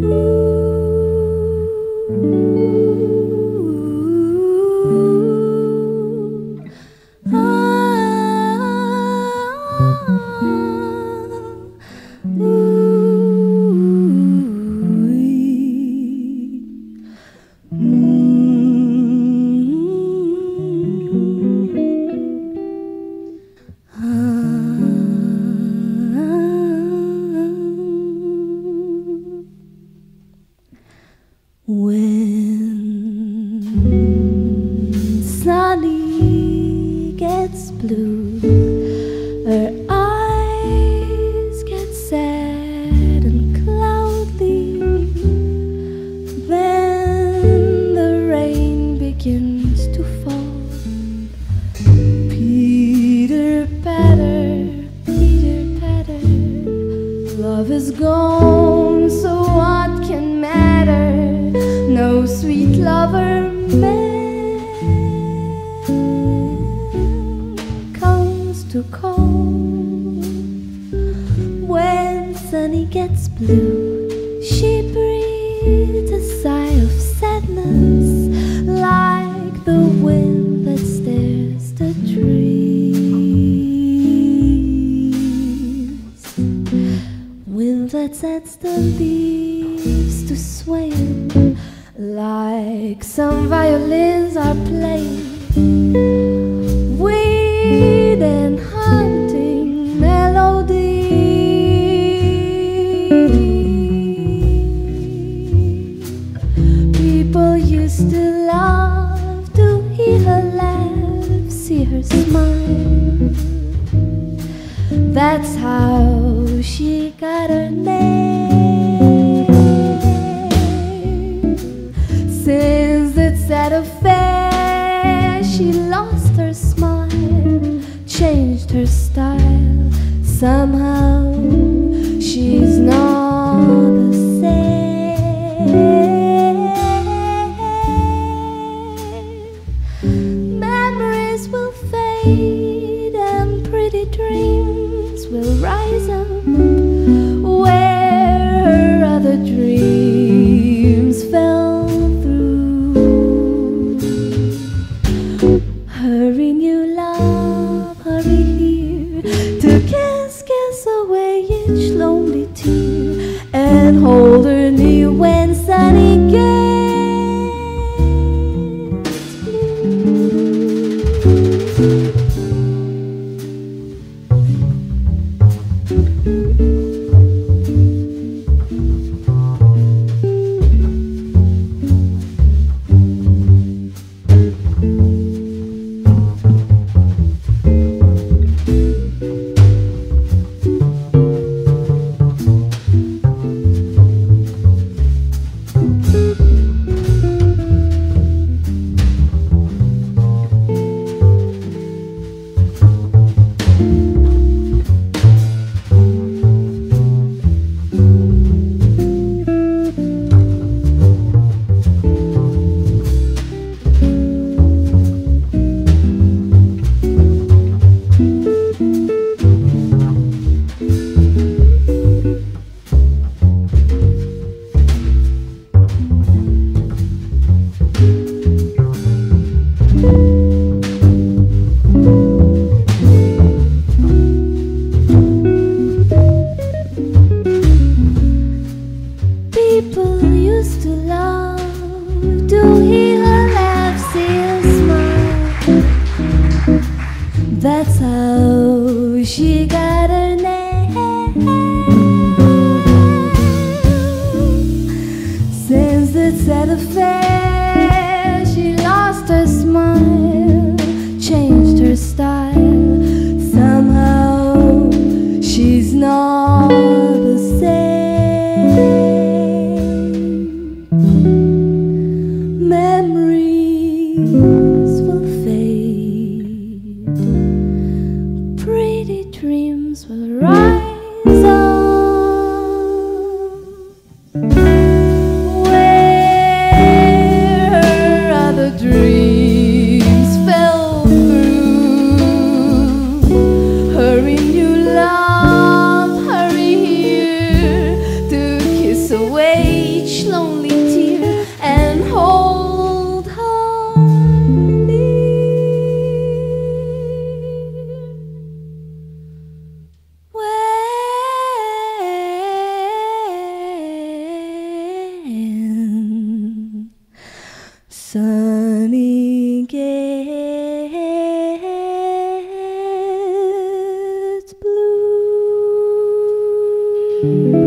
When sunny gets blue, her eyes get sad and cloudy. Then the rain begins to fall. Peter patter, Peter patter, love is gone, so what can matter? No sweet lover call when sunny gets blue. She breathes a sigh of sadness like the wind that stirs the trees. Wind that sets the leaves to swaying like some violins are playing. That's how she got her name. Since it's that affair, she lost her smile, changed her style. Somehow and pretty dreams will rise up. Where her other dreams fell through. Hurry, new love, hurry here. To kiss, kiss away each lonely tear. And hold People she got here.